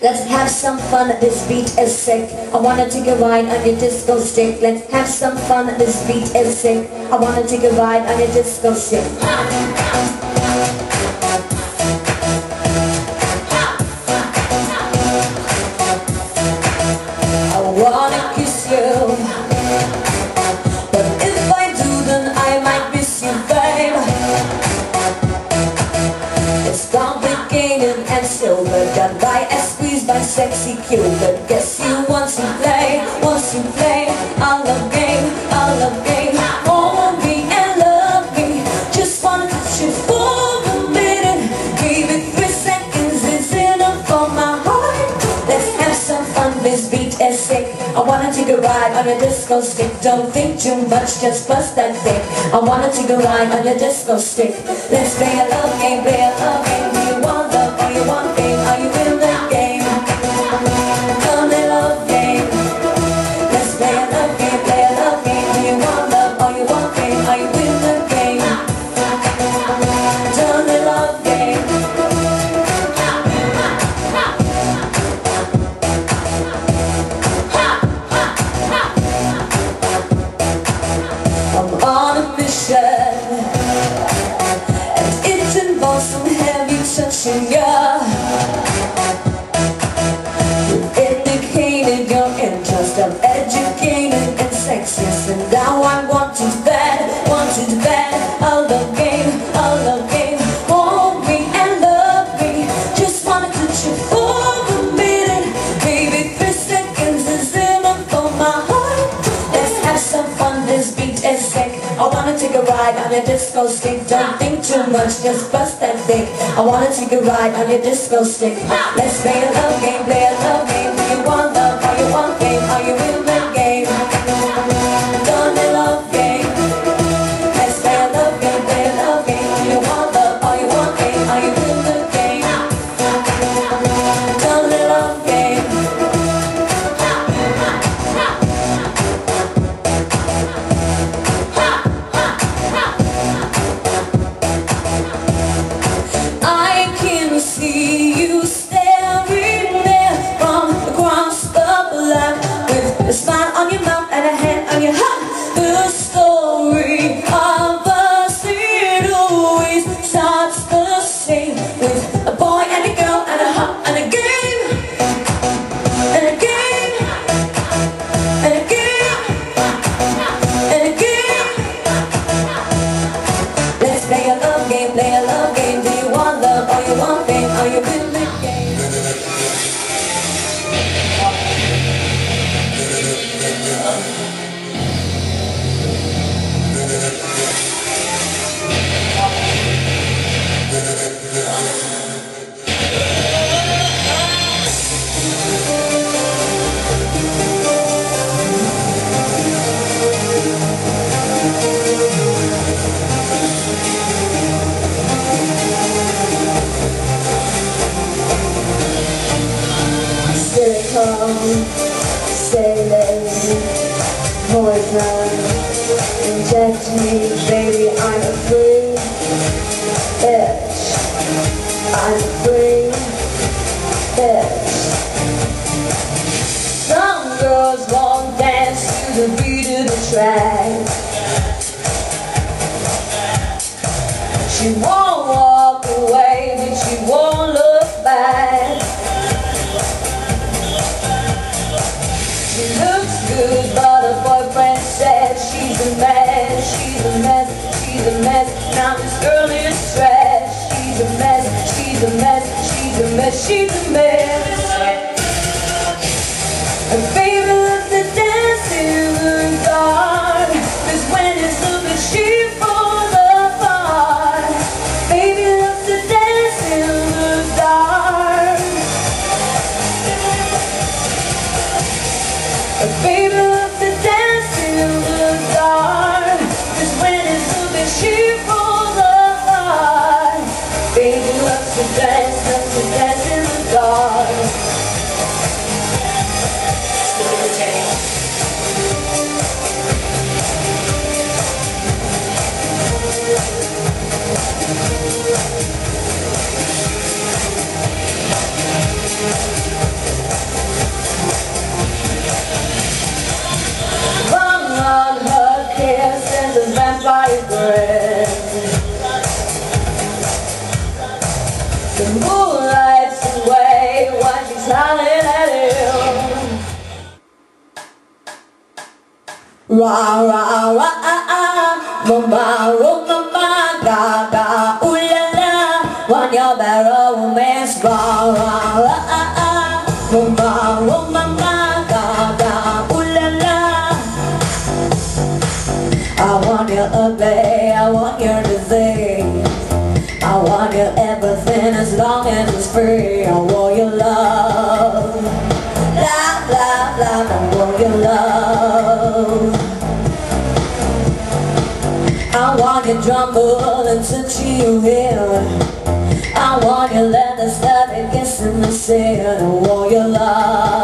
Let's have some fun, this beat is sick. I wanna take a ride on your disco stick. Let's have some fun, this beat is sick. I wanna take a ride on your disco stick. sexy cute But guess you once to play, once to play. I love game, I love game. Oh me and love me Just wanna touch you for a minute. Give it three seconds, it's enough for my heart. Let's have some fun, this beat is sick I wanna take a ride on your disco stick. Don't think too much, just bust that dick I wanna take a ride on your disco stick. Let's play a love game, play a love game. Russian girl. ride on your disco stick. Don't think too much, just bust that dick. I wanna take a ride on your disco stick. Let's play a love game, play a love game. with I'm afraid that and The moonlight's away while she's howling at ah Mama mama ooh la la. Ah Mama free I want your love. Love, love, love, I want your love. I want your jumble and touch you here I want your leather stuff kissing the sand I want your love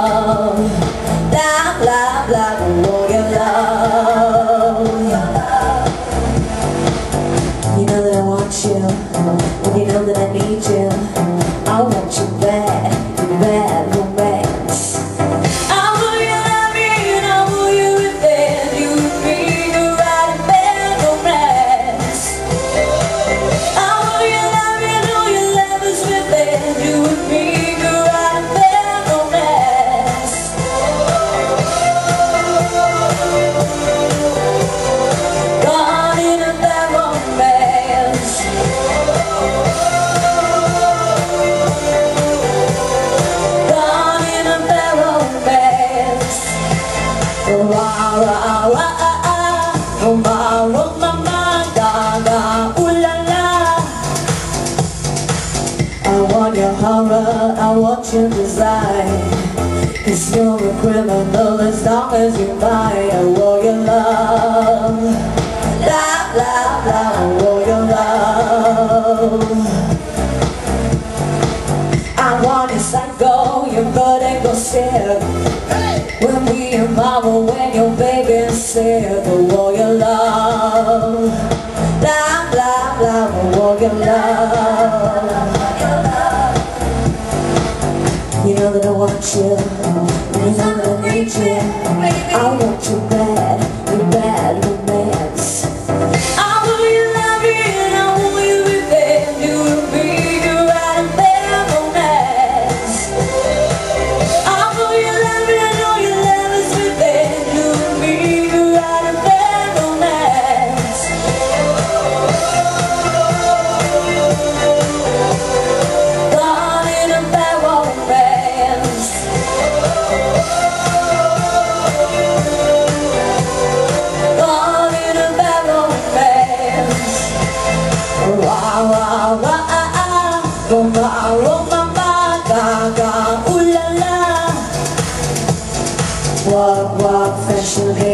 a criminal as long as mine I want your love. Love, I want your love. I want your psycho, your blood and go sick When we and mama, when your baby's sick want your love. Love, love, I your love. You know that I want you You know that walk